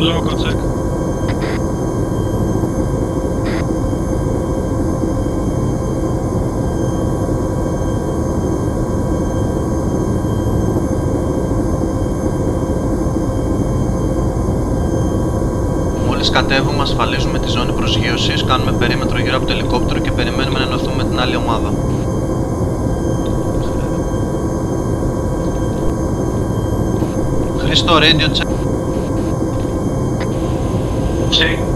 Loco check. Μόλις κατέβουμε, ασφαλίζουμε τη ζώνη προσγείωσης, κάνουμε περίμετρο γύρω από το ελικόπτερο και περιμένουμε να ενωθούμε με την άλλη ομάδα. Χρήστο, radio check. two.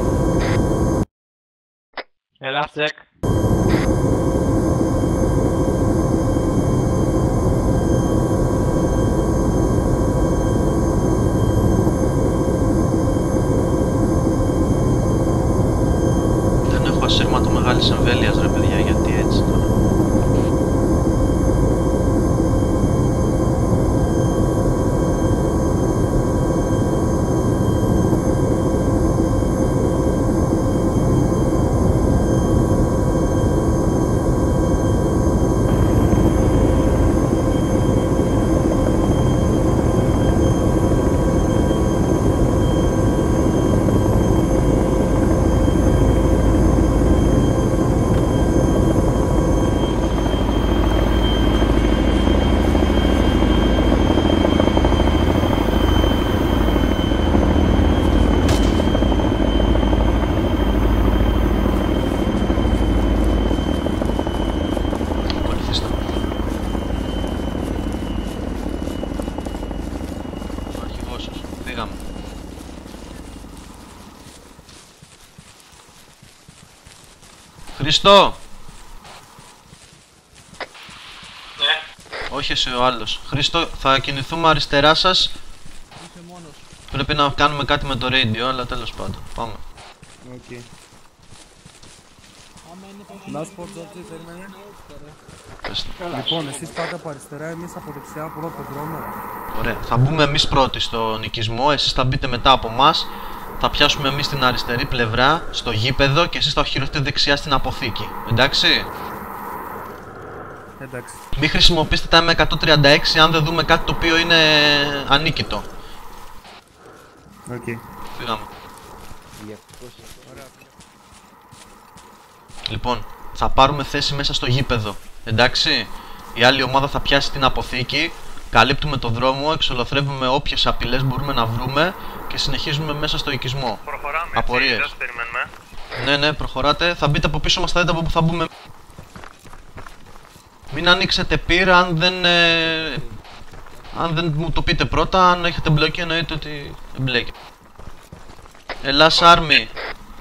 Χρήστο! Ναι. Όχι εσύ ο άλλος. Χρήστο, θα κινηθούμε αριστερά σας. Πρέπει να κάνουμε κάτι με το radio, αλλά τέλος πάντων. Πάμε. Οκ. Να σου πω Τζόρτζι, περίμενε. Πες το. Λοιπόν, εσείς πάτε από αριστερά, εμείς από δεξιά, από εδώ από τον δρόμο. Ωραία. Θα μπούμε εμείς πρώτοι στο οικισμό, εσείς θα μπείτε μετά από εμάς. Θα πιάσουμε εμείς την αριστερή πλευρά, στο γήπεδο και εσείς θα οχυρωθείτε δεξιά στην αποθήκη. Εντάξει; Εντάξει. Μην χρησιμοποιήσετε τα M136 αν δεν δούμε κάτι το οποίο είναι ανίκητο. Οκ. Φύγαμε. Λοιπόν, θα πάρουμε θέση μέσα στο γήπεδο. Εντάξει; Η άλλη ομάδα θα πιάσει την αποθήκη. Καλύπτουμε το δρόμο, εξολοθρεύουμε όποιες απειλές μπορούμε να βρούμε και συνεχίζουμε μέσα στο οικισμό. Προχωράμε. Απορίες. έτσι, Δεν σου περιμένουμε. Ναι, ναι, προχωράτε. Θα μπείτε από πίσω μας, θα δείτε από πού θα μπούμε. Μην ανοίξετε πύρα αν δεν. ε, αν δεν μου το πείτε πρώτα. Αν έχετε μπλοκή, εννοείται ότι εμπλέκει. Ελλάς Army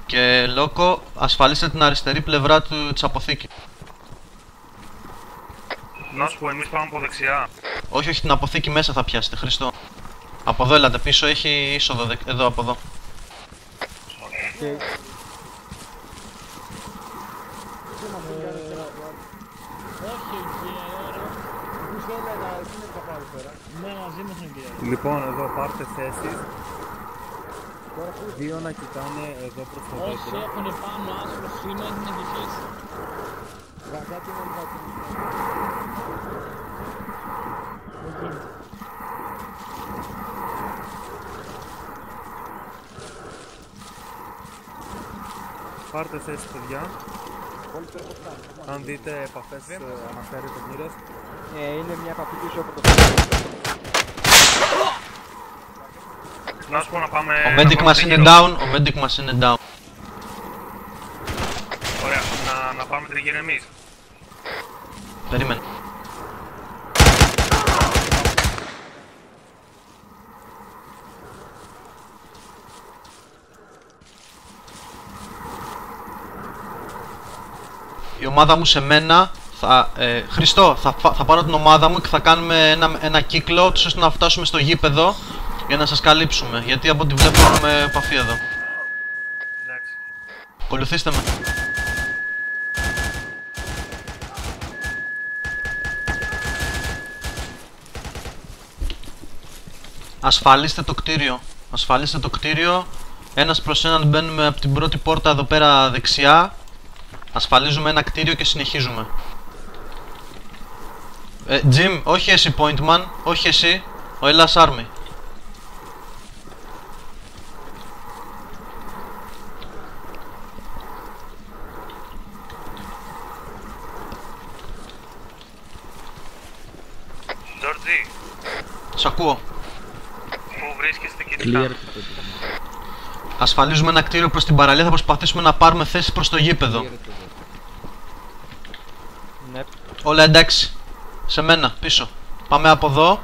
και Λόκο, ασφαλίστε την αριστερή πλευρά του, της αποθήκης. Να σου πω, εμείς πάμε από δεξιά. Όχι, όχι, την αποθήκη μέσα θα πιάσετε, Χριστό. Από εδώ έλατε πίσω, έχει είσοδο, δεκ- εδώ από εδώ. Λοιπόν, εδώ πάρτε θέσεις. Δύο να κοιτάνε εδώ προς το Όσοι δέντρο. έχουν πάνω άσπρο σήμα είναι δικές σου. Πάρτε θέσεις παιδιά. Αν δείτε επαφές ε, αναφέρετε μοίρες. Ε, είναι μια επαφή πίσω από το Να σου πω να πάμε... Ο να medic πάμε μας τριγύρω. είναι down, ο medic μας είναι down. Ωραία, να, να πάμε τριγύρω εμείς. Περίμενε. Ομάδα μου σε μένα θα, ε, Χριστό, θα, φα- θα πάρω την ομάδα μου και θα κάνουμε ένα, ένα κύκλο τους ώστε να φτάσουμε στο γήπεδο για να σας καλύψουμε. Γιατί από ό,τι βλέπω έχουμε επαφή εδώ. Εντάξει. Ακολουθήστε με. Ασφαλίστε το κτίριο. Ασφαλίστε το κτίριο. Ένας προς έναν μπαίνουμε από την πρώτη πόρτα εδώ πέρα δεξιά. Ασφαλίζουμε ένα κτίριο και συνεχίζουμε. Ε, Jim, όχι εσύ Pointman, όχι εσύ, ο Ελλάς Army. Τζορτζί. Σ' Πού βρίσκεστε κοινικά. Ασφαλίζουμε ένα κτίριο προς την παραλία, θα προσπαθήσουμε να πάρουμε θέση προς το γήπεδο. Όλα εντάξει. Σε μένα, πίσω. Πάμε από εδώ.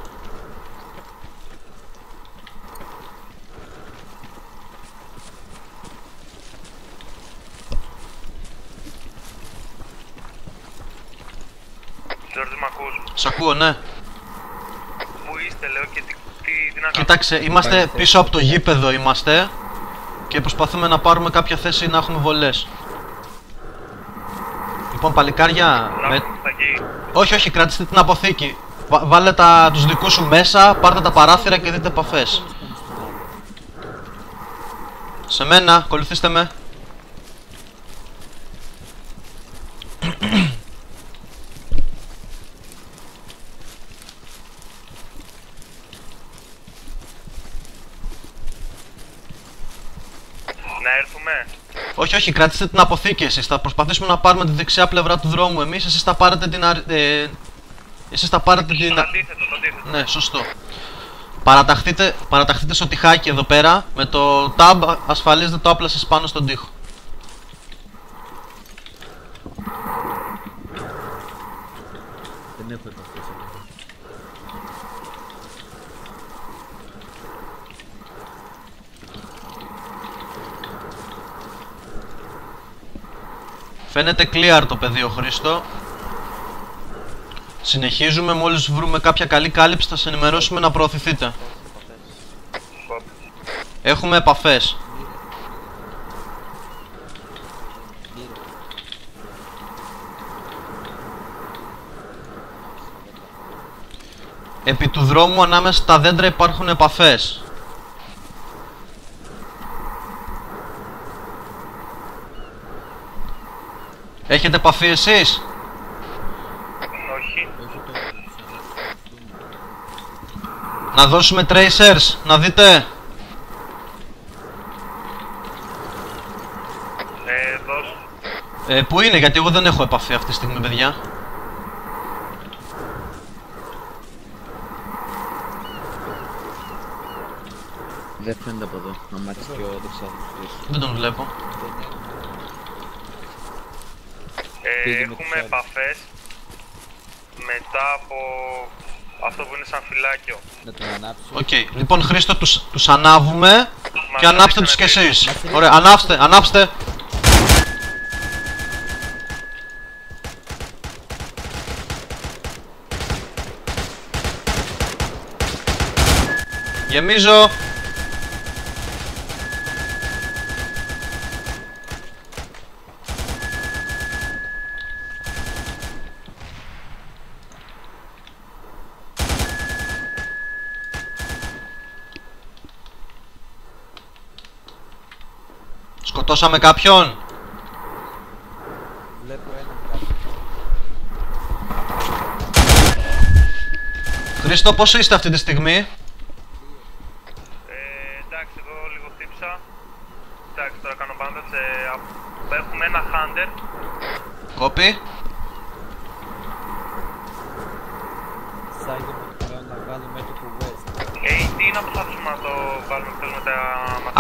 Τζόρτζ μ' ακούς; Σ' ακούω, ναι. Πού είστε λέω και τι, τι, τι να κάνω. Κοίταξε, είμαστε πίσω από το γήπεδο είμαστε και προσπαθούμε να πάρουμε κάποια θέση να έχουμε βολές. Λοιπόν, παλικάρια, Να με... στα εκεί. όχι, όχι, κρατήστε την αποθήκη. Βα- βάλε τα, τους δικούς σου μέσα, πάρτε τα παράθυρα και δείτε επαφές. Σε μένα, ακολουθήστε με. Να έρθουμε. Όχι, όχι, κρατήστε την αποθήκη εσείς. Θα προσπαθήσουμε να πάρουμε τη δεξιά πλευρά του δρόμου εμείς, εσείς θα πάρετε την... αρ- Ε, εσείς θα πάρετε την... Το αντίθετο, το αντίθετο. Ναι, σωστό. Παραταχθείτε, παραταχθείτε στο τυχάκι εδώ πέρα. Με το tab ασφαλίζετε το άπλα σας πάνω στον τοίχο. Δεν έχω επαφές. εδώ. Φαίνεται clear το πεδίο Χρήστο. Συνεχίζουμε, μόλις βρούμε κάποια καλή κάλυψη θα σε ενημερώσουμε να προωθηθείτε. Ποπ. Έχουμε επαφές. Επί του δρόμου ανάμεσα στα δέντρα υπάρχουν επαφές. Έχετε επαφή εσείς; Όχι. Όχι το Να δώσουμε tracers, να δείτε. Ε, δώσ' Ε, πού είναι, γιατί εγώ δεν έχω επαφή αυτή τη στιγμή, παιδιά. Δεν φαίνεται από εδώ. Να μάθεις πιο δεξιά. Δεν τον βλέπω. Ε, Πήγε με έχουμε τους άλλους. επαφές μετά από αυτό που είναι σαν φυλάκιο. Να τον ανάψω. Οκ, λοιπόν Χρήστο τους, τους ανάβουμε και Μας ανάψτε τους κι ρίξανε εσείς. Ωραία, ανάψτε, ανάψτε. Γεμίζω. Σκοτώσαμε κάποιον; Βλέπω ένα κάτι. Χρήστο, πόσο είστε αυτή τη στιγμή; Ε, εντάξει, εδώ λίγο χτύπησα. Εντάξει, τώρα κάνω bandage. Ε, α- έχουμε ένα hunter. Κόπη. Σάγιο με το να βγάλουμε το που West. Ε, τι να προσπαθήσουμε να το βάλουμε εκτός με τα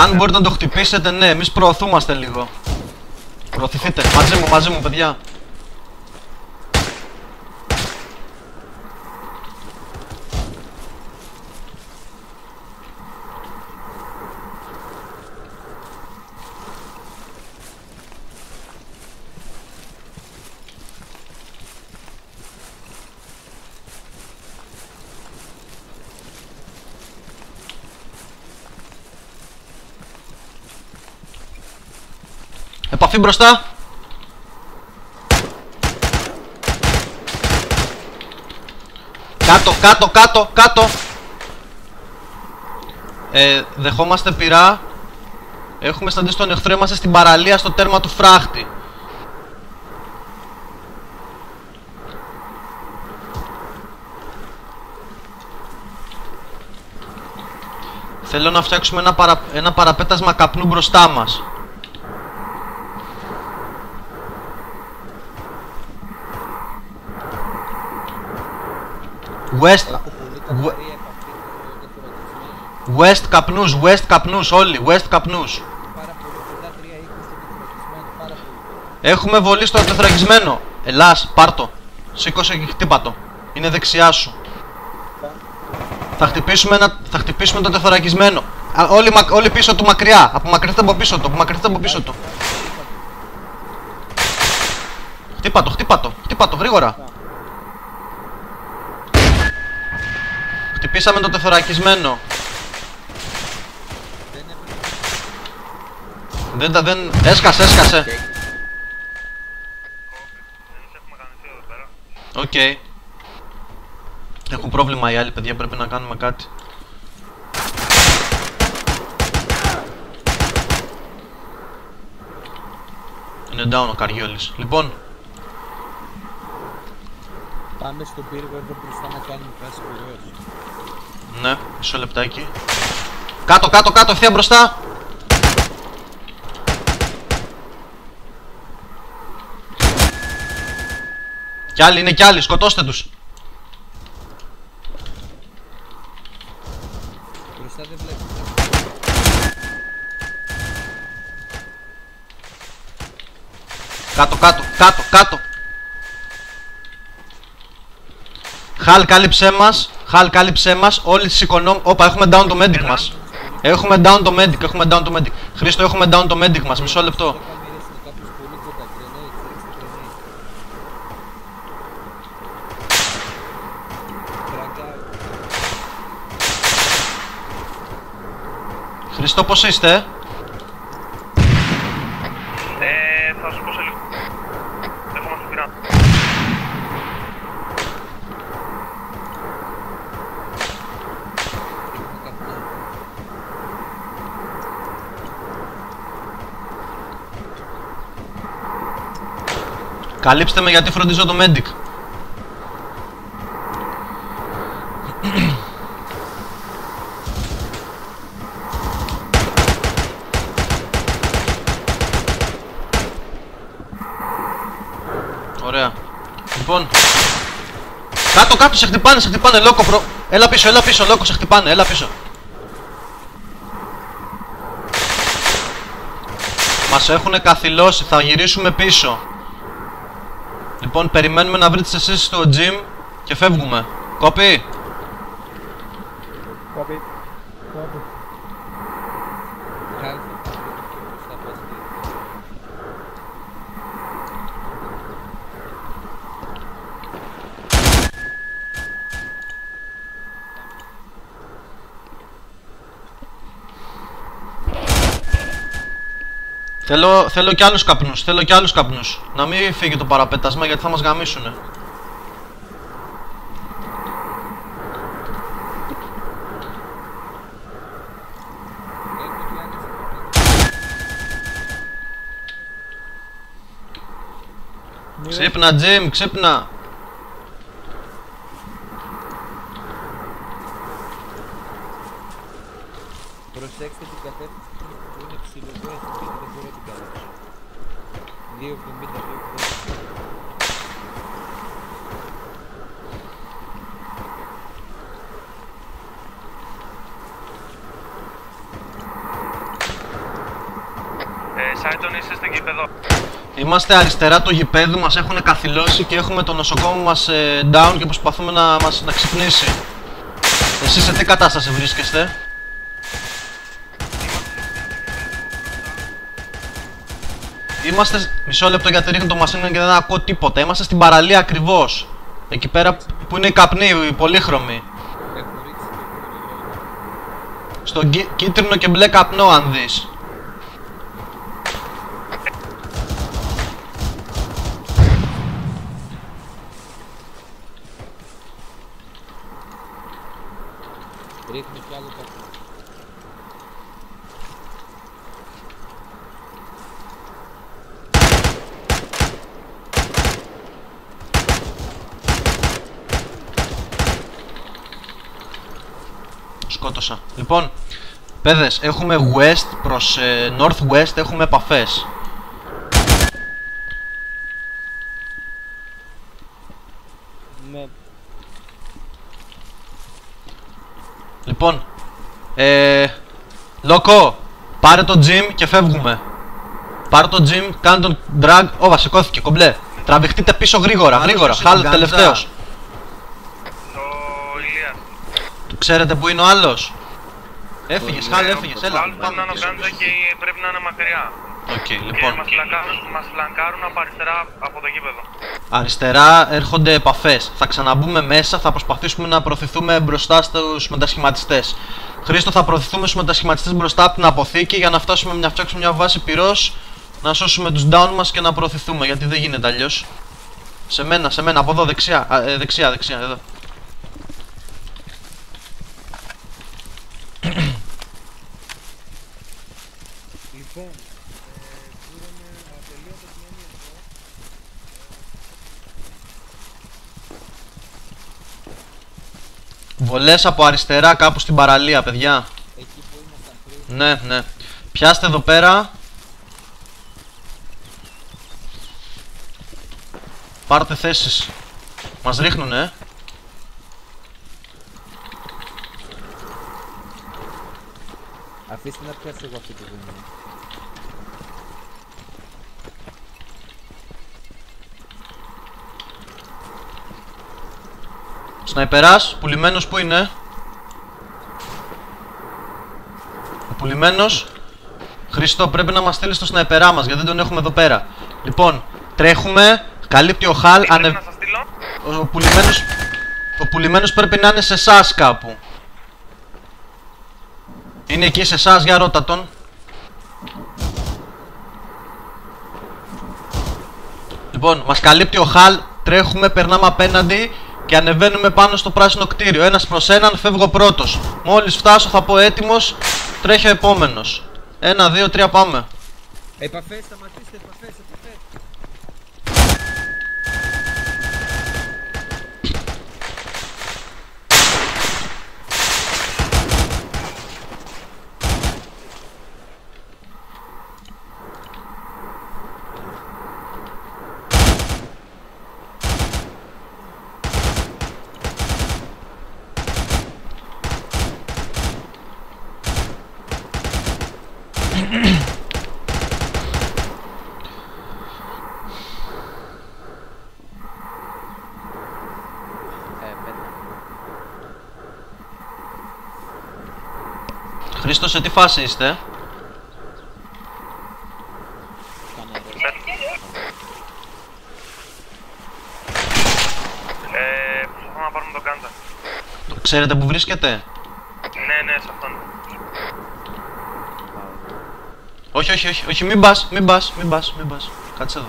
Αν μαθήματα. μπορείτε να το χτυπήσετε, ναι, εμείς προωθούμαστε λίγο. Προωθηθείτε. Μαζί μου, μαζί μου, παιδιά. Επαφή μπροστά. Κάτω, κάτω, κάτω, κάτω. Ε, δεχόμαστε πειρά. Έχουμε σταντήσει τον εχθρό, είμαστε στην παραλία στο τέρμα του φράχτη. Θέλω να φτιάξουμε ένα, παρα... ένα παραπέτασμα καπνού μπροστά μας. West, West- Τρία επ' αυτή το τεθωρακισμένο. West καπνούς, West καπνούς, όλοι, West καπνούς. Πάρα πολύ κοντά, τρία οίκους στο τεθωρακισμένο. Πάρα πολύ. Έχουμε βολή στο τεθρακισμένο. Ελάς, πάρτο. Σήκωσε και χτύπα το. Είναι δεξιά σου. Θα χτυπήσουμε, ένα, θα χτυπήσουμε το τεθωρακισμένο. Α, όλοι, μα- όλοι πίσω του μακριά. Απομακρυνθείτε από πίσω του. Απομακρυνθείτε από πίσω του. Χτύπα το, χτύπα το, χτύπα το, γρήγορα. Χτυπήσαμε το τεθωρακισμένο. Δεν τα δεν. Έσκασε, έσκασε. Δεν σε έχουμε κανονιστεί εδώ πέρα. Οκ. Έχουν πρόβλημα οι άλλοι παιδιά, πρέπει να κάνουμε κάτι. Είναι down ο καριόλης. Λοιπόν, Πάμε στον πύργο εδώ μπροστά να κάνουμε βάση βεβαίως. Ναι, μισό λεπτάκι. Κάτω, κάτω, κάτω, ευθεία μπροστά. Κι άλλοι, είναι κι άλλοι, σκοτώστε τους. Μπροστά δεν βλέπω. Κάτω, κάτω, κάτω, κάτω. Χαλ κάλυψέ μας, Χαλ κάλυψέ μας, όλοι σηκωνόμ... Όπα, έχουμε down το medic μας. Έχουμε down το medic, έχουμε down το medic. Χρήστο, έχουμε down το medic μας, μισό λεπτό. Το κάνει είναι κάποιος πολύ κοντά. Grenade, ρίξτε grenade. Drag out. Χριστό, πώς είστε, ε? Ε, θα σου πω σε λίγο. Έχουμε στο πειρά. Έχουμε καπνό. Καλύψτε με γιατί φροντίζω το medic. Ωραία. Λοιπόν. Κάτω, κάτω, σε χτυπάνε, σε χτυπάνε, λόκο, προ... Έλα πίσω, έλα πίσω, λόκο, σε χτυπάνε, έλα πίσω. Μας έχουν καθυλώσει, θα γυρίσουμε πίσω. Λοιπόν, περιμένουμε να βρείτε εσείς στο gym και φεύγουμε. Κόπη. Κόπη. Βγάλτε το πιο μπροστά πας λίγο. Θέλω, θέλω και άλλους καπνούς, θέλω και άλλους καπνούς. Να μην φύγει το παραπέτασμα γιατί θα μας γαμίσουνε. Έχω και άλλες επαφές. Ξύπνα, Jim, ξύπνα. Προσέξτε την κατεύθυνση που είναι ψηλοβέση γιατί δεν μπορώ να την καλύψω. 2.70, 2.80. Ε, Σάιτον, είσαι στην γήπεδο. Είμαστε αριστερά του γηπέδου, μας έχουν καθυλώσει και έχουμε το νοσοκόμο μας ε, down και προσπαθούμε να μας να ξυπνήσει. Εσείς σε τι κατάσταση βρίσκεστε; Είμαστε, μισό λεπτό γιατί ρίχνω το μασίνο και δεν ακούω τίποτα. Είμαστε στην παραλία ακριβώς. Εκεί πέρα που είναι οι καπνοί, οι πολύχρωμοι. Έχω ρίξει το κόλλο. Στο γκί- κίτρινο και μπλε καπνό αν δεις. Ρίχνω κι άλλο καπνό. Σκότωσα. Λοιπόν, παιδες, έχουμε west προς ε, northwest, έχουμε επαφές. Με Λοιπόν, ε, Λόκο, πάρε το gym και φεύγουμε. Πάρε το gym, κάνε τον drag. Ω, βασικώθηκε, κομπλέ. Τραβηχτείτε πίσω γρήγορα, γρήγορα. Χάλ, τελευταίος. Το Ηλίας. Ξέρετε που είναι ο άλλος; Έφυγες, χάλ, έφυγες. Ο Έλα. άλλος πρέπει να είναι ο Γκάντζα και πρέπει να είναι μακριά. Οκ, Και λοιπόν. μας φλαγκάρουν, μας φλαγκάρουν από αριστερά από το γήπεδο. Αριστερά έρχονται επαφές. Θα ξαναμπούμε μέσα, θα προσπαθήσουμε να προωθηθούμε μπροστά στους μετασχηματιστές. Χρήστο, θα προωθηθούμε στους μετασχηματιστές μπροστά από την αποθήκη για να φτάσουμε να φτιάξουμε μια βάση πυρός, να σώσουμε τους down μας και να προωθηθούμε. Γιατί δεν γίνεται αλλιώς. Σε μένα, σε μένα, από εδώ δεξιά. Α, ε, δεξιά, δεξιά, εδώ. Λοιπόν, ε, πήραμε ατελείωτο εδώ. Βολές από αριστερά κάπου στην παραλία, παιδιά. Εκεί που ήμασταν πριν. Ναι, ναι. Πιάστε εδώ πέρα. Πάρτε θέσεις. Μας ρίχνουνε, ε. Αφήστε να πιάσω εγώ αυτή τη δομή. Σναϊπεράς, πουλημένος που είναι. Ο πουλημένος. Χρήστο, πρέπει να μας στείλεις το σναϊπερά μας γιατί δεν τον έχουμε εδώ πέρα. Λοιπόν, τρέχουμε. Καλύπτει ο Χαλ. Τι Ανε... πρέπει να σας στείλω. Ο πουλημένος... Ο πουλημένος πρέπει να είναι σε εσάς κάπου. Είναι εκεί σε εσάς, για ρώτα τον. Λοιπόν, μας καλύπτει ο Χαλ, τρέχουμε, περνάμε απέναντι και ανεβαίνουμε πάνω στο πράσινο κτίριο. Ένας προς έναν, φεύγω πρώτος. Μόλις φτάσω θα πω έτοιμος, τρέχει ο επόμενος. Ένα, δύο, τρία, πάμε. Επαφές, σταματήστε, επαφές, επαφές. Σε τι φάση είστε; Κάνε ρε. Ε, προσπαθούμε να πάρουμε τον Γκάντζα. Ξέρετε που βρίσκεται; Ναι, ναι, σε αυτόν. Όχι, όχι, όχι, όχι, μην πας, μην πας, μην πας, μην πας. Κάτσε εδώ.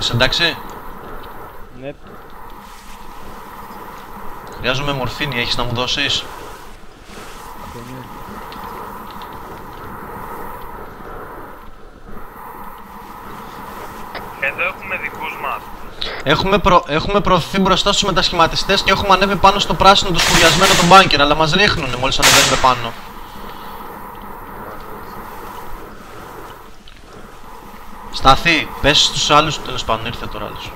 Είσαι εντάξει; Ναι, Χρειάζομαι μορφίνη, έχεις να μου δώσεις; Εδώ έχουμε δικούς μας. Έχουμε, προ... έχουμε προωθηθεί μπροστά στους μετασχηματιστές και έχουμε ανέβει πάνω στο πράσινο το σκουριασμένο τον μπάνκερ, αλλά μας ρίχνουνε μόλις ανεβαίνουμε πάνω. Σταθεί, πες στους άλλους, τέλος πάντων ήρθε τώρα άλλος.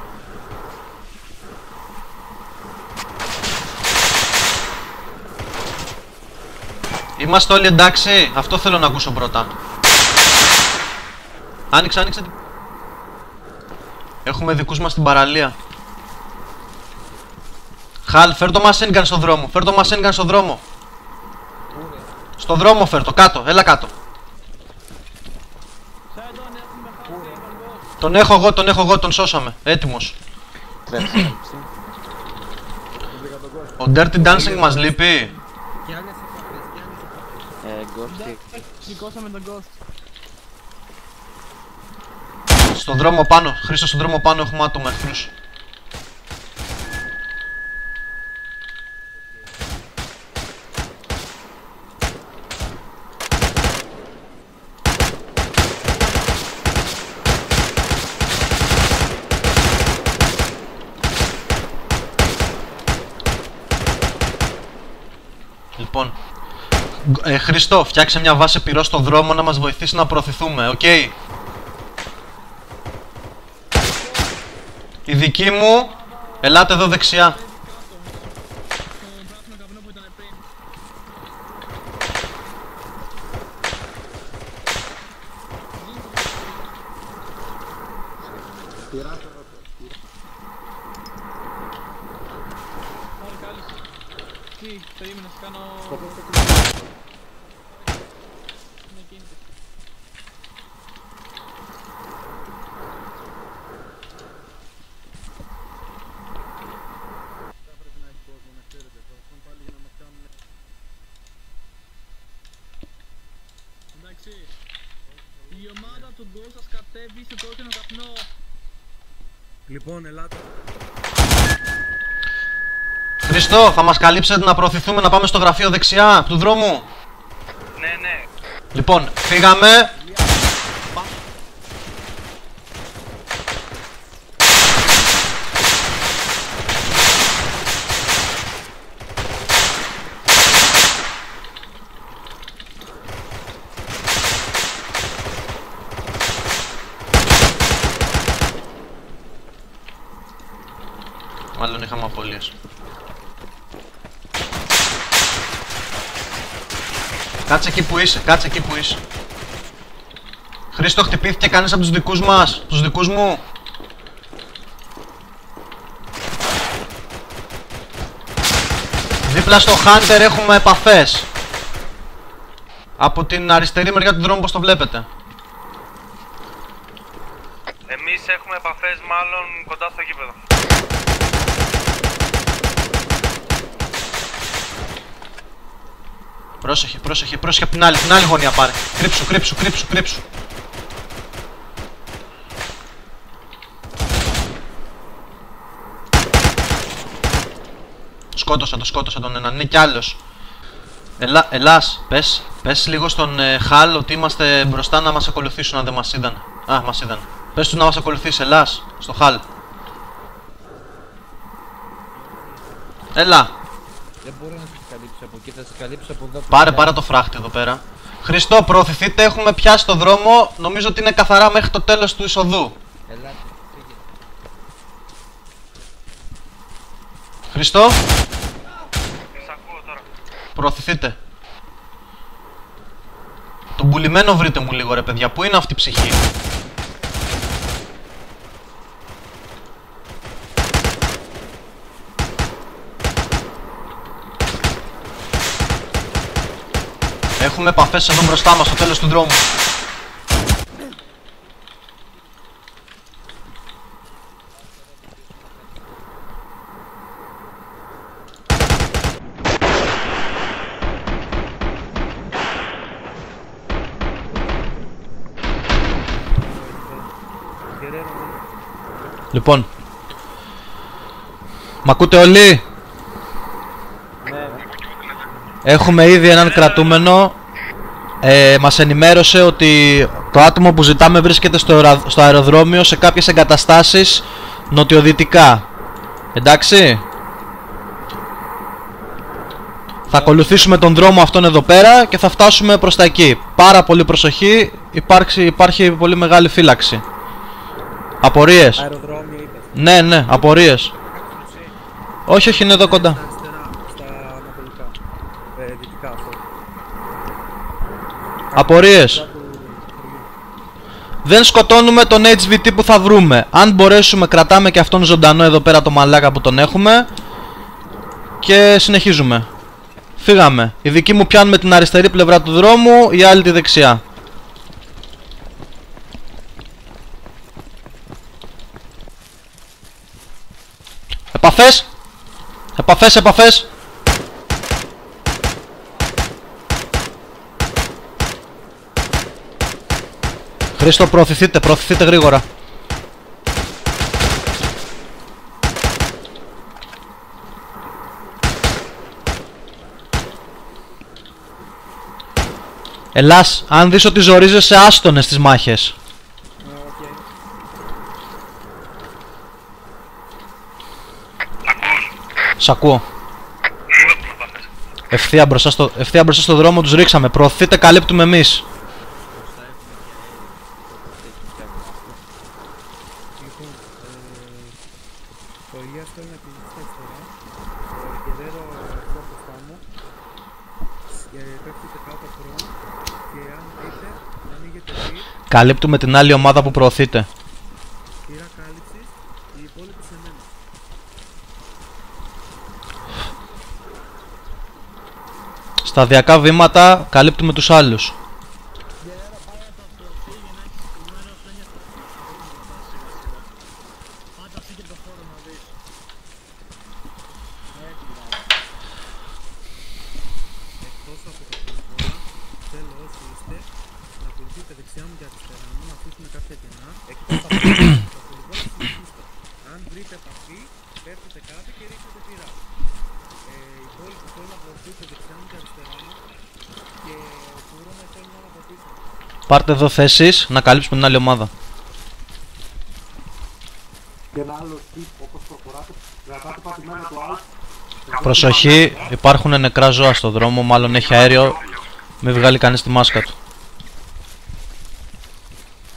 Είμαστε όλοι εντάξει, αυτό θέλω να ακούσω πρώτα. Άνοιξε, άνοιξε. την- Έχουμε δικούς μας στην παραλία. Χαλ, φέρ το machine gun στο δρόμο. Φέρ το machine gun στο δρόμο. Στο δρόμο φέρ το, κάτω, έλα κάτω. Τον έχω εγώ, τον έχω εγώ, τον σώσαμε. Έτοιμος. Τρέψε. Ο Dirty Dancing μας λείπει. Και άλλες επαφές, και άλλες επαφές. Ε, Ghost και- σηκώσαμε τον Ghost. Στον δρόμο πάνω, Χρήστο, στον δρόμο πάνω έχουμε άτομα εχθρούς. Λοιπόν, Ε, Χρήστο, φτιάξε μια βάση πυρός στο δρόμο να μας βοηθήσει να προωθηθούμε, οκ; Η δική μου, ελάτε εδώ δεξιά. Τι, περίμενα, θα κάνω... Μια κίνηση. Εντάξει. Η ομάδα του γκολ σας κατέβει στο κόκκινο καπνό. Λοιπόν, ελάτε. Χριστό, θα μας καλύψετε να προωθηθούμε να πάμε στο γραφείο δεξιά του δρόμου. Ναι, ναι. Λοιπόν, φύγαμε. Είσαι, κάτσε εκεί που είσαι. Χρήστο, χτυπήθηκε κανείς από τους δικούς μας, τους δικούς μου. Δίπλα στο Hunter έχουμε επαφές. Από την αριστερή μεριά του δρόμου, όπως το βλέπετε; Εμείς έχουμε επαφές μάλλον κοντά στο γήπεδο. Πρόσεχε, πρόσεχε, πρόσεχε από την άλλη, την άλλη γωνία πάρε. Κρύψου, κρύψου, κρύψου, κρύψου. Σκότωσα το, σκότωσα τον έναν, είναι κι άλλος. Ελά, ελάς, πες, πες λίγο στον ε, Χαλ ότι είμαστε μπροστά να μας ακολουθήσουν αν δεν μας είδαν. Α, μας είδαν. Πες του να μας ακολουθήσει, ελάς, στο Χαλ. Έλα, Δεν μπορώ να σας καλύψω από εκεί, θα σας καλύψω από εδώ. από Πάρε, την πάρε το φράχτη εδώ πέρα. Χριστό, προωθηθείτε, έχουμε πιάσει το δρόμο. Νομίζω ότι είναι καθαρά μέχρι το τέλος του εισοδού. άλλη. Ελάτε, φύγετε. Χριστό, Σ' ακούω τώρα. προωθηθείτε. Τον πουλημένο βρείτε μου λίγο ρε παιδιά, πού είναι αυτή η ψυχή; Έχουμε επαφές εδώ μπροστά μας, στο τέλος του δρόμου. Γκερέρο, Λοιπόν. Μ' ακούτε όλοι; Έχουμε ήδη έναν κρατούμενο. Ε, μας ενημέρωσε ότι το άτομο που ζητάμε βρίσκεται στο, αερα- στο αεροδρόμιο σε κάποιες εγκαταστάσεις νοτιοδυτικά. Εντάξει. Θα ακολουθήσουμε τον δρόμο αυτόν εδώ πέρα και θα φτάσουμε προς τα εκεί. Πάρα πολύ προσοχή, υπάρχει, υπάρχει πολύ μεγάλη φύλαξη. Απορίες. αεροδρόμιο είπες. Ναι, ναι, απορίες. Όχι, όχι, είναι εδώ κοντά. Στα αριστερά, στα ανατολικά. Ε, δυτικά αυτό. Απορίες. Κοντά του χωριού. Δεν σκοτώνουμε τον HVT που θα βρούμε. Αν μπορέσουμε, κρατάμε και αυτόν ζωντανό εδώ πέρα το μαλάκα που τον έχουμε. Και συνεχίζουμε. Φύγαμε. Οι δικοί μου πιάνουμε την αριστερή πλευρά του δρόμου, οι άλλοι τη δεξιά. Επαφές! Επαφές, επαφές! Χρήστο, προωθηθείτε, προωθηθείτε γρήγορα. Ελλάς, αν δεις ότι ζορίζεσαι άστονες στις μάχες. Ε, οκ. Σ' ακούω. Έχουμε επαφές. Ευθεία μπροστά στο, ευθεία μπροστά στο δρόμο τους ρίξαμε. Προωθείτε, καλύπτουμε εμείς. Λοιπόν, ε, ο Ηλίας θέλει να κινηθεί στα αριστερά. Ο Γκερέρο εδώ μπροστά μου. Ε, πέφτετε κάτω χρόνο. Και αν δείτε, ανοίγετε δει, Καλύπτουμε την άλλη ομάδα που προωθείτε. πήρα κάλυψης, οι υπόλοιποι σε μένα. Σταδιακά βήματα καλύπτουμε τους άλλους. Γερέρα πάει να το αυτοθεί για να έχεις συγκεκριμένο χρόνια Πάντα φύγε το χώρο να δεις. Έτσι μπράβο. Εκτός από τα πολυβόλα, θέλω όσοι είστε να ακολουθείτε δεξιά μου και αριστερά μου, να αφήσουμε κάποια κενά. Εκτός από τα πολυβόλα συνεχίστε. Αν βρείτε επαφή, πέφτετε κάτω και ρίχνετε πυρά. Ε, οι υπόλοιποι θέλω να βοηθήσετε δεξιά μου και αριστερά μου και ο Κούρονα θέλει να βοηθήσει. Πάρτε εδώ θέσεις να καλύψουμε την άλλη ομάδα. Και ένα άλλο tip, όπως προχωράτε, κρατάτε πατημένα το alt. Προσοχή, υπάρχουν νεκρά ζώα στο δρόμο, μάλλον έχει αέριο. Μην βγάλει κανείς τη μάσκα του.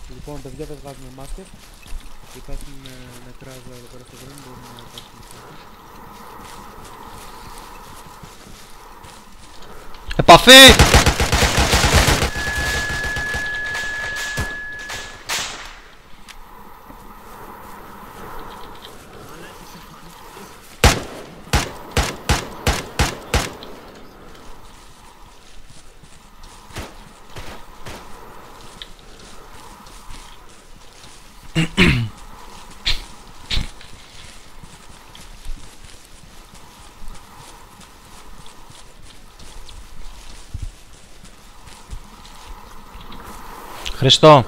Λοιπόν, παιδιά δεν βγάζουμε μάσκες. Υπάρχουν ε, νεκρά ζώα εδώ πέρα στο δρόμο, μπορούμε να υπάρχουν. Επαφή! Χριστό,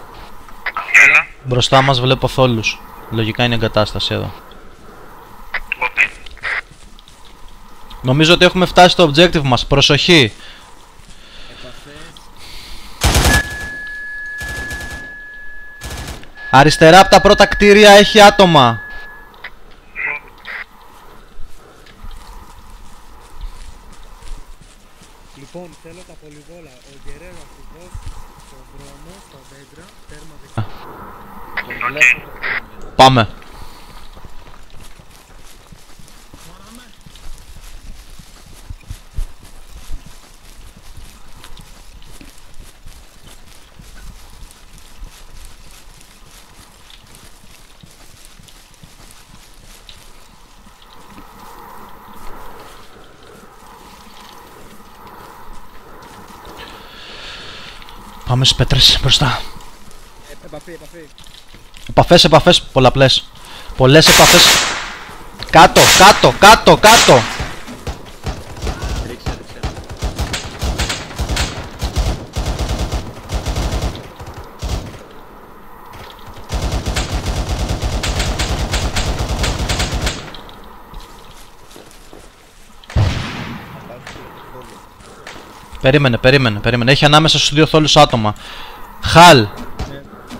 Έλα. μπροστά μας βλέπω θόλους. Λογικά είναι εγκατάσταση εδώ. Ότι. Νομίζω ότι έχουμε φτάσει στο objective μας. Προσοχή. Αριστερά από τα πρώτα κτίρια έχει άτομα. Λοιπόν, θέλω τα πολυβόλα. Ο Γκερέρο ακριβώς στον δρόμο, στα δέντρα, τέρμα δεξιά. Τον βλέπω το φαινόμενο. Πάμε. Πάμε στις πέτρες μπροστά. Ε, επαφή, επαφή. Επαφές, επαφές, πολλαπλές. Πολλές επαφές. Κάτω, κάτω, κάτω, κάτω. Ρίξε, ρίξε. Περίμενε, περίμενε, περίμενε. Έχει ανάμεσα στους δύο θόλους άτομα. Χαλ.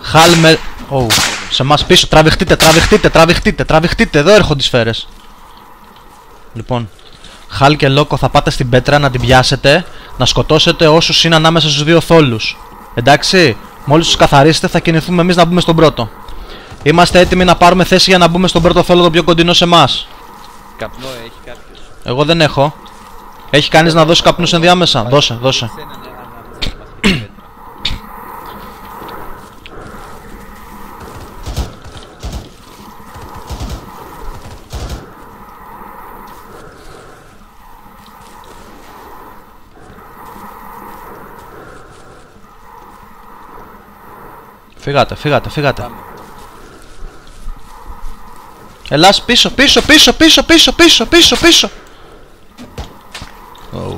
Χαλ με... Ω, σε εμάς πίσω. Τραβηχτείτε, τραβηχτείτε, τραβηχτείτε, τραβηχτείτε. Εδώ έρχονται οι σφαίρες. Λοιπόν, Χαλ και Λόκο θα πάτε στην πέτρα να την πιάσετε, να σκοτώσετε όσους είναι ανάμεσα στους δύο θόλους. Εντάξει, μόλις τους καθαρίσετε θα κινηθούμε εμείς να μπούμε στον πρώτο. Είμαστε έτοιμοι να πάρουμε θέση για να μπούμε στον πρώτο θόλο το πιο κοντινό σε εμάς. Καπνό έχει κάποιος. Εγώ δεν έχω. Έχει κανείς να δώσει καπνούς ενδιάμεσα; Δώσε, δώσε. Σένα, ναι, ανάμεσα μας στην πέτρα. Φύγατε, φύγατε, φύγατε. Πάμε. Ελάς πίσω, πίσω, πίσω, πίσω, πίσω, πίσω, πίσω, πίσω. Oh.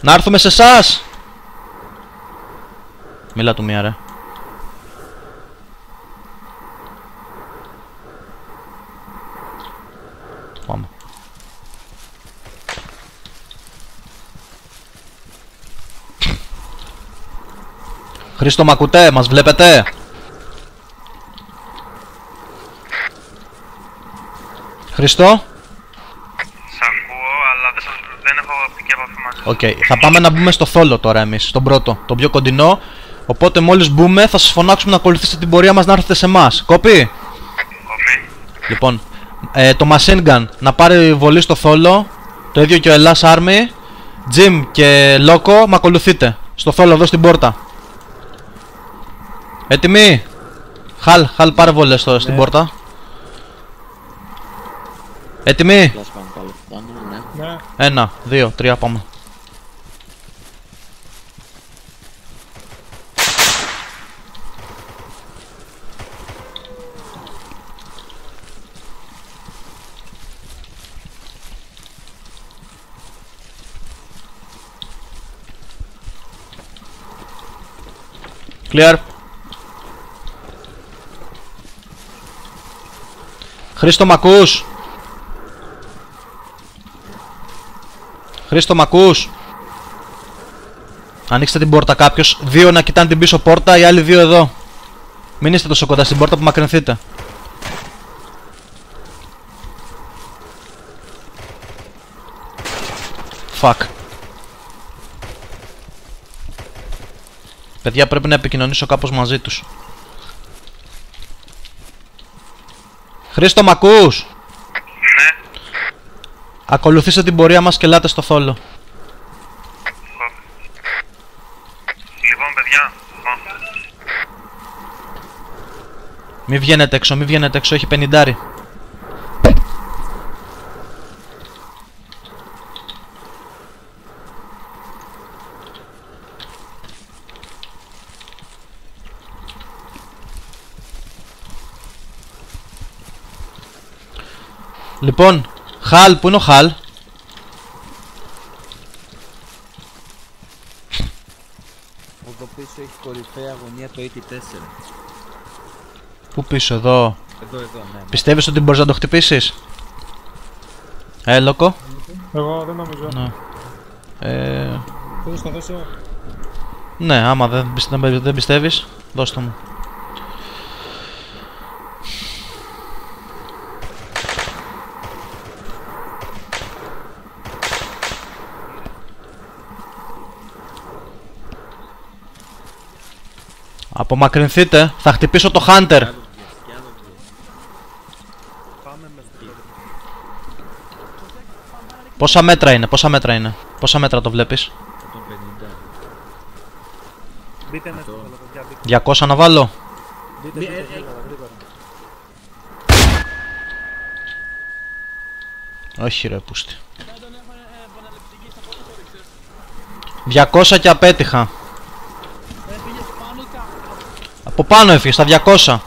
Να έρθουμε σε εσάς. Μίλα του μία ρε. Πάμε. Χρήστο μ' ακούτε, μας βλέπετε; Χρήστο, Σ' ακούω, τηλεφωνική επαφή μαζί. Οκ, θα πάμε να μπούμε στο θόλο τώρα εμείς, στον πρώτο, τον πιο κοντινό. Οπότε μόλις μπούμε θα σας φωνάξουμε να ακολουθήσετε την πορεία μας να έρθετε σε εμάς. Copy! Copy. Λοιπόν, ε, το machine gun να πάρει βολή στο θόλο. Το ίδιο και ο Ελλάς Army. Jim και Loco, με ακολουθείτε. Στο θόλο εδώ στην πόρτα. Έτοιμοι! Χαλ, χαλ, πάρε βολές στο, στην πόρτα. Έτοιμοι! Λας πάμε πάλι φτάνω, ναι. Ένα, δύο, τρία, πάμε. Clear. Χρήστο μ' ακούς; Χρήστο μ' ακούς; Ανοίξτε την πόρτα κάποιος. Δύο να κοιτάνε την πίσω πόρτα Οι άλλοι δύο εδώ. Μην είστε τόσο κοντά στην πόρτα που μακρυνθείτε. Fuck Παιδιά πρέπει να επικοινωνήσω κάπως μαζί τους Χρήστο μ' ακούς; Ναι. Ακολουθήστε την πορεία μας και ελάτε στο θόλο Λοιπόν, παιδιά. Λοιπόν, Μη βγαίνετε έξω, μη βγαίνετε έξω, έχει πενιντάρι. Λοιπόν, Χαλ, πού είναι ο Χαλ; Εδώ πίσω έχει κορυφαία γωνία το 84. Πού πίσω, εδώ; Εδώ, εδώ, ναι. Πιστεύεις ότι μπορείς να το χτυπήσεις; Ε, Λόκο. Εγώ δεν νομίζω. Ναι. Ε, Θέλω να δώσω; ναι, άμα δεν, πιστε- δεν πιστεύεις, δώσ' το μου. Απομακρυνθείτε, θα χτυπήσω το Hunter. Πάμε μες στο χώρο. Πόσα μέτρα είναι, πόσα μέτρα είναι, πόσα μέτρα το βλέπεις. 150. Μπείτε μέσα στο χώρο, παιδιά. Μπείτε, 200 να βάλω. μπείτε, μπείτε γρήγορα, γρήγορα. Όχι ρε πούστη. 200 και απέτυχα. Έφυγε πάνω ή κάτω. Από πάνω έφυγε, στα 200.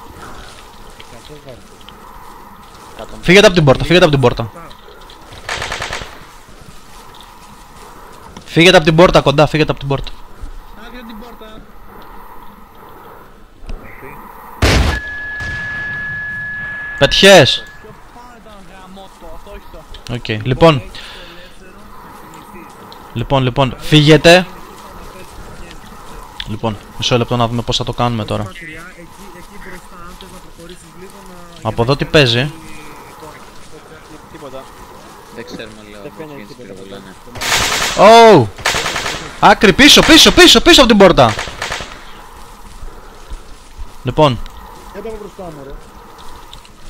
Φύγετε από την πόρτα, φύγετε από την πόρτα. Φύγετε από την πόρτα κοντά, φύγετε από την πόρτα. Άκρη την πόρτα. Πετιές. Πιο πάνω ήταν γαμώτο. Αυτό όχι το. Οκ, λοιπόν. Λοιπόν, λοιπόν, φύγετε. Λοιπόν, μισό λεπτό να δούμε πώς θα το κάνουμε τώρα. Μακριά, εκεί, εκεί μπροστά, αν θες να προχωρήσεις λίγο να... Από εδώ τι παίζει; Τίποτα. Δεν ξέρουμε λέω Δεν πώς φαίνεται γίνεται η τίποτα. πυροβολά, ναι. Ω! Άκρη, πίσω, πίσω, πίσω, πίσω από την πόρτα. Λοιπόν, Κάτω από μπροστά μου, ρε.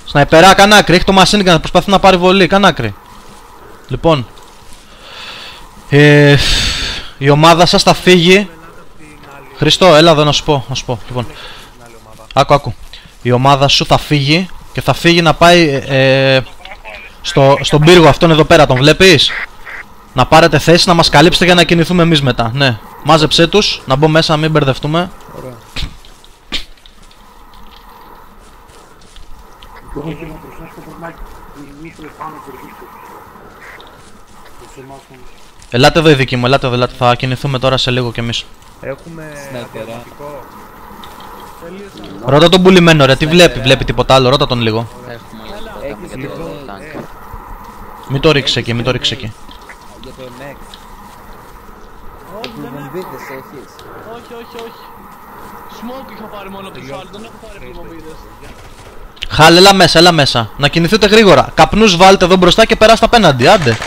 Σναϊπερά, κάνε άκρη. Έχει το machine gun, προσπαθεί να πάρει βολή. Κάνε άκρη. Λοιπόν. Ε, η ομάδα σας θα φύγει. Χριστό, έλα εδώ να σου πω. Να σου πω. Λοιπόν. Άκου, άκου. Η ομάδα σου θα φύγει και θα φύγει να πάει ε, στο, στον πύργο αυτόν εδώ πέρα. Τον βλέπεις; Να πάρετε θέση να μας καλύψετε για να κινηθούμε εμείς μετά. Ναι. Μάζεψέ τους. Να μπω μέσα να μην μπερδευτούμε. Ωραία. Ελάτε εδώ οι δικοί μου, ελάτε εδώ, ελάτε. Θα κινηθούμε τώρα σε λίγο κι εμείς. Έχουμε Σνάιπερα. αποδοτικό. Ρώτα τον πουλημένο ρε, τι βλέπει, βλέπει τίποτα άλλο, ρώτα τον λίγο. Θα έχουμε λίγο Έχεις για το λίγο, tank. Μην το ρίξεις εκεί, μην το ρίξεις εκεί. Για το MX. Όχι, δεν έχω. Βομβίδες έχεις. Όχι, όχι, όχι. Smoke είχα πάρει μόνο από τους άλλους. Δεν έχω πάρει πλημμομίδες. Χάλ, έλα μέσα, έλα μέσα. Να κινηθείτε γρήγορα. Καπνούς βάλτε εδώ μπροστά και περάστε απέναντι, άντε.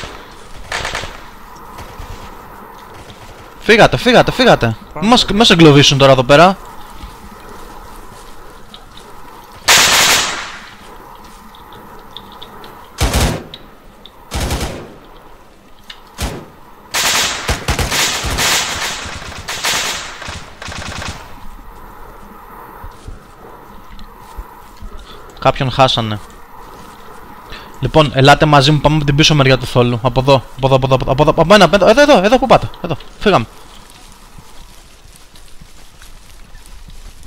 Φύγατε, φύγατε, φύγατε. Μη μας, μη μας εγκλωβίσουν τώρα εδώ πέρα. Κάποιον χάσανε. Λοιπόν, ελάτε μαζί μου, πάμε από την πίσω μεριά του θόλου. Από εδώ, από εδώ, από εδώ, από εδώ, από εδώ, από εδώ, εδώ, εδώ, εδώ, πού πάτε, εδώ, φύγαμε.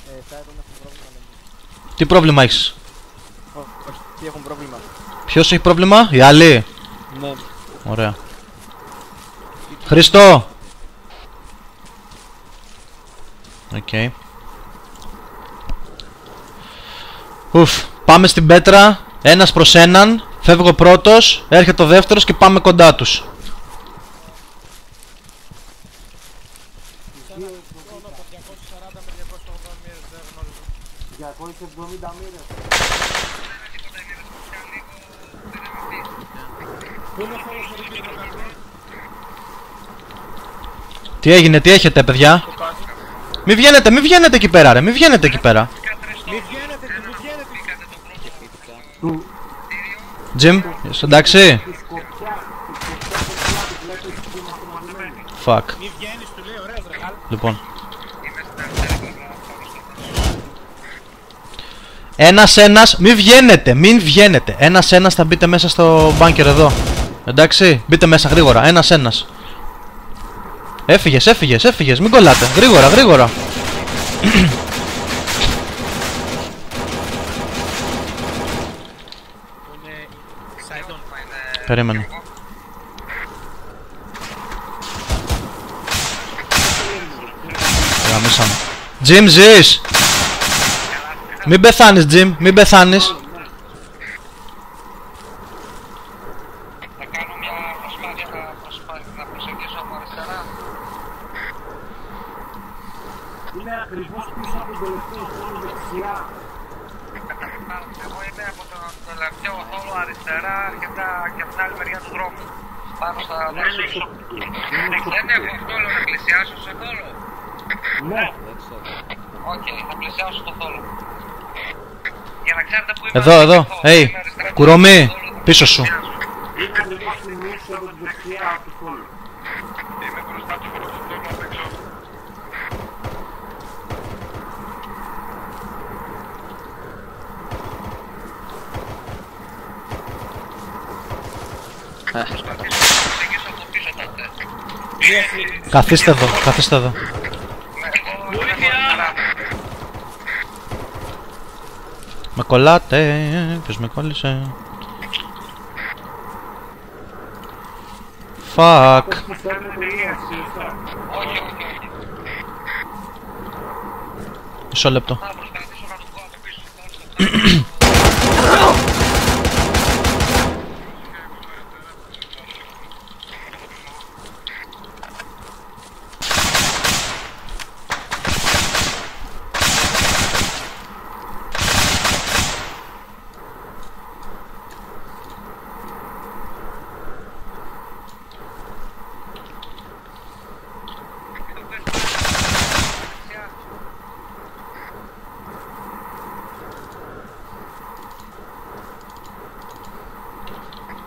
Ε, θα έχουν έχουν πρόβλημα. λέμε. Τι πρόβλημα έχεις; Ω, Όχι, τι έχουν πρόβλημα; Ποιος έχει πρόβλημα, οι άλλοι; Ναι. Ωραία. Χριστό! Οκ. Ουφ, πάμε στην πέτρα, ένας προς έναν, φεύγω πρώτος, έρχεται ο δεύτερος και πάμε κοντά τους. Τι έγινε, τι έχετε παιδιά; Μη βγαίνετε, μη βγαίνετε εκεί πέρα ρε, μη βγαίνετε εκεί πέρα. Τζιμ, είσαι εντάξει; Fuck. Λοιπόν. Ένας ένας, μη βγαίνετε, μην βγαίνετε. Ένας ένας θα μπείτε μέσα στο μπάνκερ εδώ. Εντάξει, μπείτε μέσα γρήγορα. Ένας ένας. Έφυγες, έφυγες, έφυγες, μην κολλάτε. Γρήγορα, γρήγορα. Περίμενε. Γαμίσαμε. Τζιμ, ζεις! Μην πεθάνεις, Τζιμ, μην πεθάνεις. Θα κάνω μια προσπάθεια να προσπάθεια να προσεγγίσω από αριστερά. Εγώ είμαι από τον τελευταίο θόλο αριστερά αρκετά και από την άλλη μεριά του δρόμου. Πάνω στα δρόμια. Δεν έχω θόλο να πλησιάσω σε θόλο. Οκ, θα πλησιάσω στο θόλο. Για να ξέρετε που είμαι. Εδώ, εδώ. αριστερά, Hey, είμαι αριστερά. κουρώμι, πίσω σου. Είμαι μπροστά του πρωτοθόλου απ' έξω. Προσπαθήσω να προσεγγίσω από πίσω τότε. Καθίστε εδώ, καθίστε εδώ. Ναι, εγώ είμαι αριστερά. Με κολλάτε, ποιος με κόλλησε. Fuck. Όχι, όχι, όχι. Μισό λεπτό. Θα προσπαθήσω να του πω από πίσω.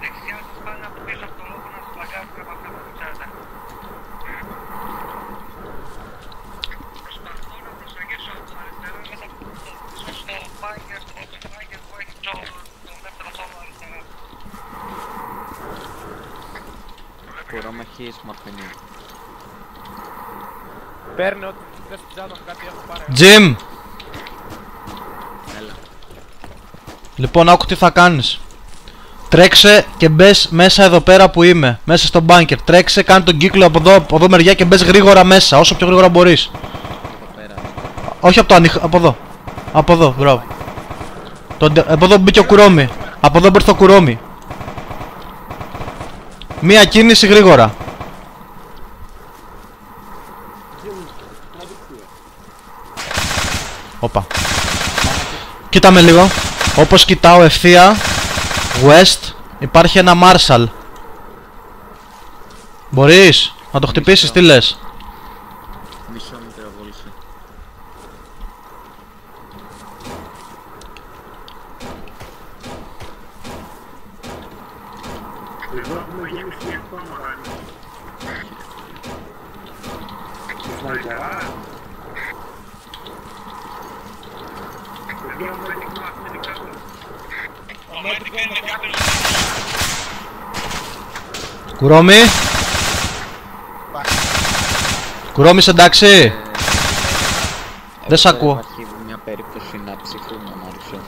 Δεξιά σας πάνε από πίσω από το λόγο να σας λαγκάσουν από αυτά που ξέρετε. Προσπαθώ να προσεγγίσω από αριστερά μέσα από το σωστό μπάγκερ, το πρώτο μπάγκερ που έχει το το δεύτερο τόνο αριστερά. Μπορούμε έχει σμορφινή. Παίρνει ό,τι θες στην τσάντα μου, κάτι έχω πάρει. Τζιμ! Έλα. Λοιπόν, άκου τι θα κάνεις. Τρέξε και μπες μέσα εδώ πέρα που είμαι. Μέσα στο μπάνκερ. Τρέξε, κάνε τον κύκλο από εδώ, από εδώ μεριά και μπες γρήγορα μέσα. Όσο πιο γρήγορα μπορείς. Εδώ πέρα. Όχι από το ανοιχ... Από εδώ. Από εδώ, μπράβο. Το... ντε- Από εδώ μπήκε ο κουρόμι. Από εδώ μπήκε το κουρόμι. Μία κίνηση γρήγορα. Όπα. Κοίτα με λίγο. Όπως κοιτάω ευθεία, west, υπάρχει ένα Marshall. Μπορείς να το χτυπήσεις, τι λες; Κουρόμι. Κουρόμι, είσαι εντάξει. Δεν σ' ακούω. Υπάρχει μια περίπτωση να ψηφούμε Μάρισο.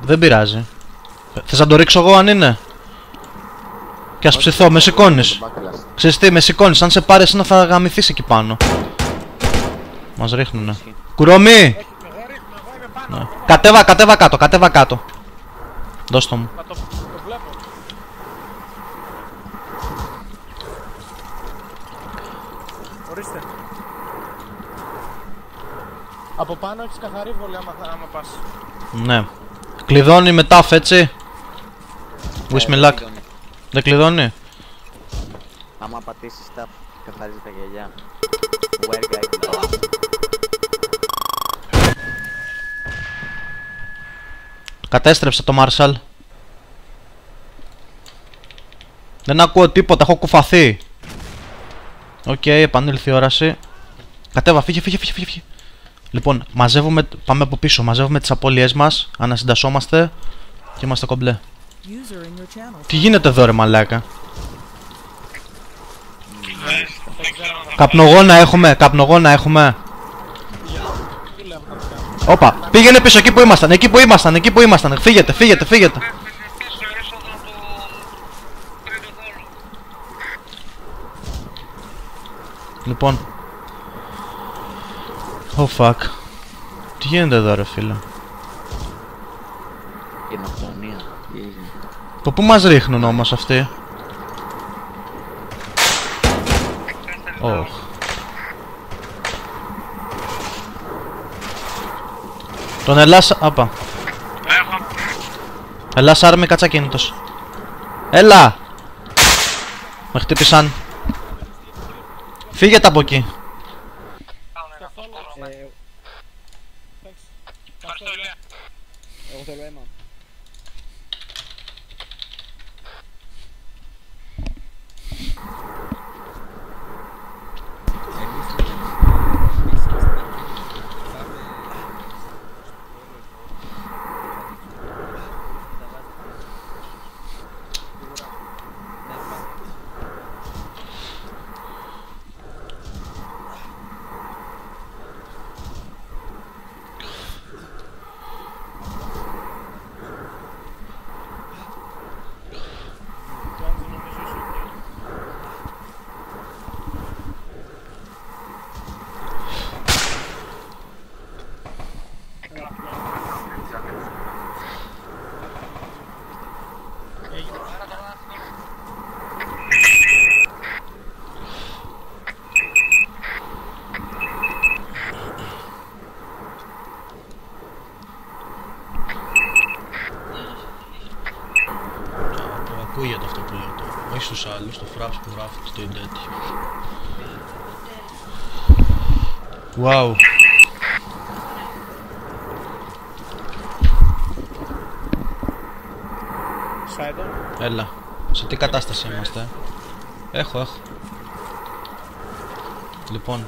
Δεν πειράζει. Θες να το ρίξω εγώ αν είναι; Και ας ψηθώ, με σηκώνεις. Backlash. Ξέρεις τι, με σηκώνεις. Αν σε πάρει εσύ να θα γαμηθείς εκεί πάνω. Μας ρίχνουνε. Κουρόμι! Ναι. Κατέβα, κατέβα κάτω, κατέβα κάτω. Δώσ' το μου. Να το, το βλέπω. Ορίστε. Από πάνω έχεις καθαρή βολή άμα, θα- άμα πας. Ναι. Κλειδώνει με τάφ, έτσι. Wish me Ε, luck. δεν είναι. Δεν κλειδώνει; Άμα πατήσεις τα καθαρίζει τα γυαλιά. Where guy Κατέστρεψε το Μάρσαλ. Δεν ακούω τίποτα, έχω κουφαθεί. Οκ, επανήλθε η όραση. Κατέβα, φύγε, φύγε, φύγε, φύγε. Φύγε. Λοιπόν, μαζεύουμε, πάμε από πίσω, μαζεύουμε τις απώλειές μας, ανασυντασσόμαστε και είμαστε κομπλέ. User in your channel. Τι γίνεται εδώ ρε μαλάκα; Καπνογόνα έχουμε, καπνογόνα έχουμε. Όπα, πήγαινε πίσω εκεί που ήμασταν, εκεί που ήμασταν, εκεί που ήμασταν. Φύγετε, φύγετε, φύγετε. Πίσω έσοδο του τρίτου χώρου. Λοιπόν. Oh fuck. Τι γίνεται εδώ ρε φίλε; Γενοκτονία. Τι έγινε. Από πού μας ρίχνουν όμως αυτοί. Oh. Τον Ελλάς... Άπα. Έχω. Ελλάς άρμη κάτσα κίνητος. Έλα! Με χτύπησαν. Φύγετε από εκεί. Ευχαριστώ, Ηλία. Εγώ θέλω αίμα. Ακούγεται αυτό που λέω τώρα. Όχι στους άλλους, το φράψ που γράφει στο Indeed. Wow. Σάιντον. Έλα. Σε τι κατάσταση είμαστε. Έχω, έχω. Λοιπόν.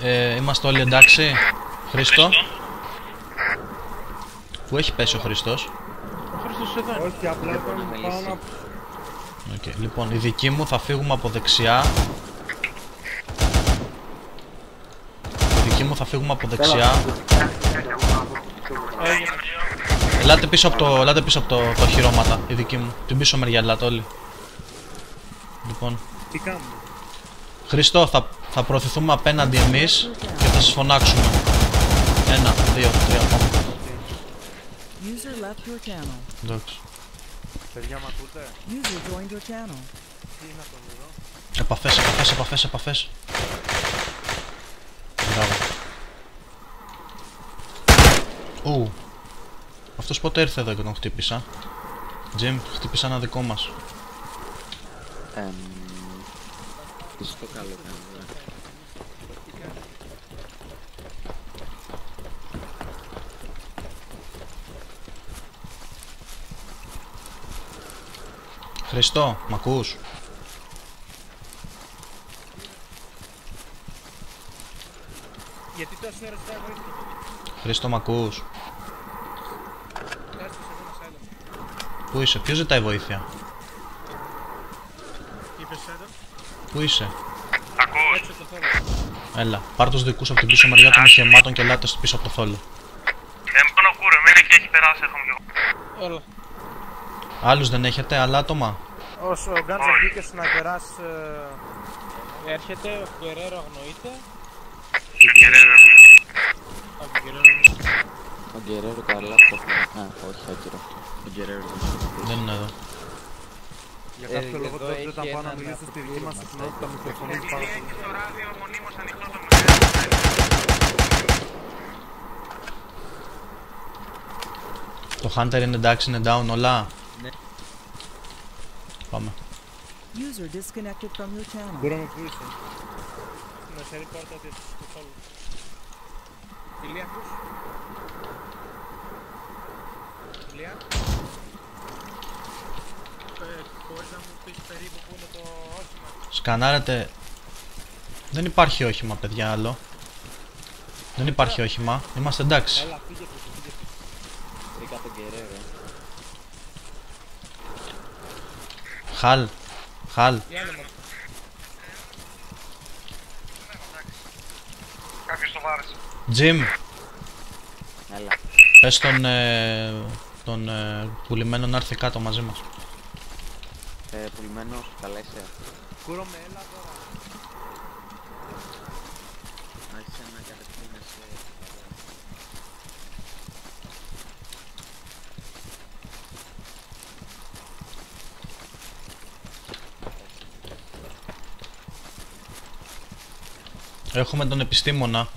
Ε, είμαστε όλοι εντάξει; Χρήστο; Πού έχει πέσει ο Χρήστος. Ο Χρήστος εδώ είναι. Όχι, απλά ήταν να πάνω μιλήσει. από... Οκ, Λοιπόν, οι δικοί μου θα φύγουμε από δεξιά. Οι δικοί μου θα φύγουμε από δεξιά. Έγινε. Ελάτε πίσω από το, ελάτε πίσω από το, το οχυρώματα, οι δικοί μου. Την πίσω μεριά, ελάτε όλοι. Λοιπόν, Τι κάνουμε; Χρήστο, θα, θα προωθηθούμε απέναντι εμείς και θα σας φωνάξουμε. Ένα, δύο, τρία, πάμε. User left your channel. Εντάξει. Παιδιά, μ' ακούτε; User joined your channel. Τι να τον δω; Επαφές, επαφές, επαφές, επαφές. Μπράβο. Ου. Αυτός πότε ήρθε εδώ και τον χτύπησα; Τζιμ, χτύπησα ένα δικό μας. Εμ, Τι στο καλό κάνω, ε. Χριστό, μ' ακούς; Γιατί τόση ώρα ζητάει βοήθεια. Χρήστο, μ' ακούς; Κάτσε σε ένα silent. Πού είσαι, ποιος ζητάει βοήθεια; Είπες silent. Πού είσαι; Ακούς. Έξω το θόλο. Έλα, πάρ' τους δικούς από την πίσω μεριά των οχημάτων και ελάτε στο πίσω από το θόλο. Ε, μόνο κούρεμα είναι και έχει περάσει, έχουμε κι εγώ. Έλα. Άλλους δεν έχετε, άλλα άτομα; Όσο ο Γκάντζα βγήκε στην Ακεράς ε, έρχεται, ο Γκερέρο αγνοείται. Και κεραίρε. Από τον Γκερέρο Ο Γκερέρο καλά το Α, όχι, άκυρο. Ο Γκερέρο δεν είναι. Δεν είναι εδώ. Για Ε, κάποιο λόγο εδώ τότε έχει όταν πάω να έναν μιλήσω στη δική μας αυτοπλήρωμα, συχνότητα μικροφωνίζει πάρα Επειδή πολύ. έχει το ράδιο μονίμως ανοιχτό το μηδέν. Το Hunter είναι εντάξει, είναι down όλα. Ναι. Πάμε. User disconnected from your channel. Μπορούμε που είσαι. Να σε ρηπόρτα ότι στο θόλο. Ηλία, ακούς. Ηλία. Ε, Μπορείς να μου πεις περίπου που είναι το όχημα. Σκανάρετε. Δεν υπάρχει όχημα, παιδιά, άλλο. Δεν υπάρχει όχημα. Είμαστε εντάξει. Έλα, φύγε πίσω, φύγε πίσω. Βρήκα τον Γκερέρο. Χαλ. Χαλ. Τι άλλο μας. Κάποιος το βάρεσε. Τζιμ. Έλα. Πες τον, ε, τον ε, πουλημένο να έρθει κάτω μαζί μας. Ε, πουλημένος, καλά είσαι. Κούρο με έλα τώρα. Άρχισε να κατευθύνεσαι. Έχουμε τον επιστήμονα.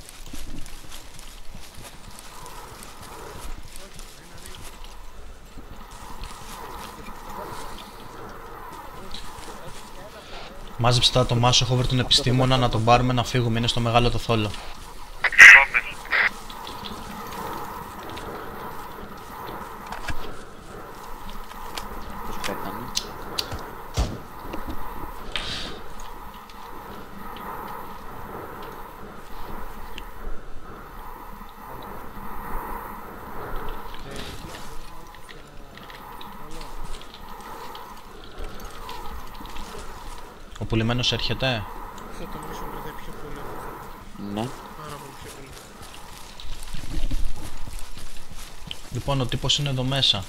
Μάζεψε τα άτομά σου, έχω βρει τον επιστήμονα να τον πάρουμε να φύγουμε, είναι στο μεγάλο το θόλο. Ο πουλημένος έρχεται. Θα το μιλήσω μπροστά πιο πολύ. Ναι. Πάρα πολύ πιο πολύ. Λοιπόν, ο τύπος είναι εδώ μέσα.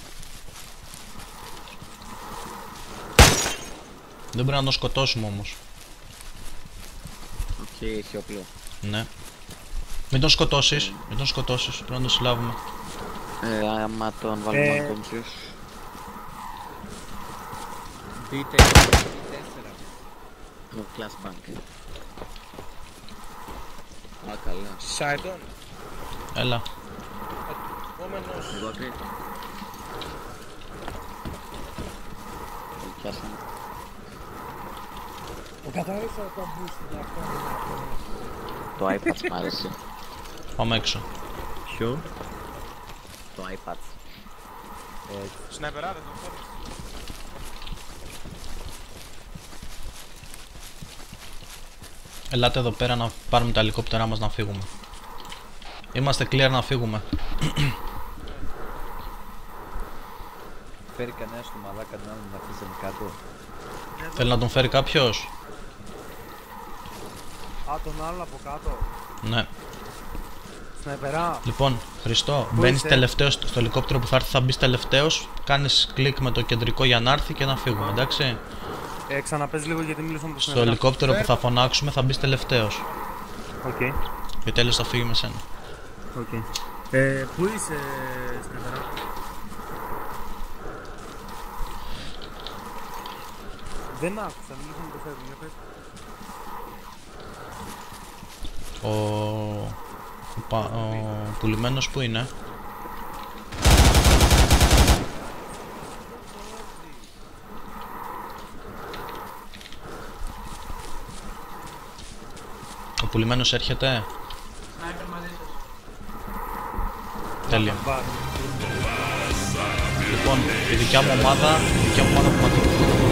Δεν πρέπει να τον σκοτώσουμε όμως. Οκ, έχει όπλο. Ναι. Μην τον σκοτώσεις, μην τον σκοτώσεις, πρέπει να τον συλλάβουμε. Ε, άμα τον βάλουμε Ε, unconscious. Μπείτε 4. Το class bank. Α, καλά. Σάιντον. Έλα. Επόμενος. Εγώ τι. Το πιάσαμε. Ο καθαρίσα το boost αυτό είναι αυτό. Το iPad μ' άρεσε. Πάμε έξω. Ποιο; Το iPad. Σναϊπεράδες, το Ελάτε εδώ πέρα να πάρουμε τα ελικόπτερά μας να φύγουμε. Είμαστε clear να φύγουμε. Φέρει κανένα στο μαλάκα να να αφήσαμε κάτω. Θέλει να τον φέρει κάποιος; Α, τον άλλο από κάτω. Ναι. Sniper-ά. Λοιπόν, Χριστό, μπαίνεις είσαι; τελευταίος στο ελικόπτερο που θα έρθει, θα μπεις τελευταίος. Κάνεις κλικ με το κεντρικό για να έρθει και να φύγουμε, εντάξει; Ε, ξαναπες λίγο γιατί μίλησα με το Στο σναϊπερά. ελικόπτερο που θα φωνάξουμε θα μπεις τελευταίος. Οκ. Και τέλος θα φύγει με σένα. Οκ. Ε, πού είσαι, Sniper-ά. Δεν άκουσα, μίλησα με το φεύγει, για πες. Ο, ο, πα- ο πουλημένος που είναι. Πουλημένος έρχεται. Τέλεια. Μπα. Λοιπόν, η δικιά μου ομάδα, η δικιά μου ομάδα που μας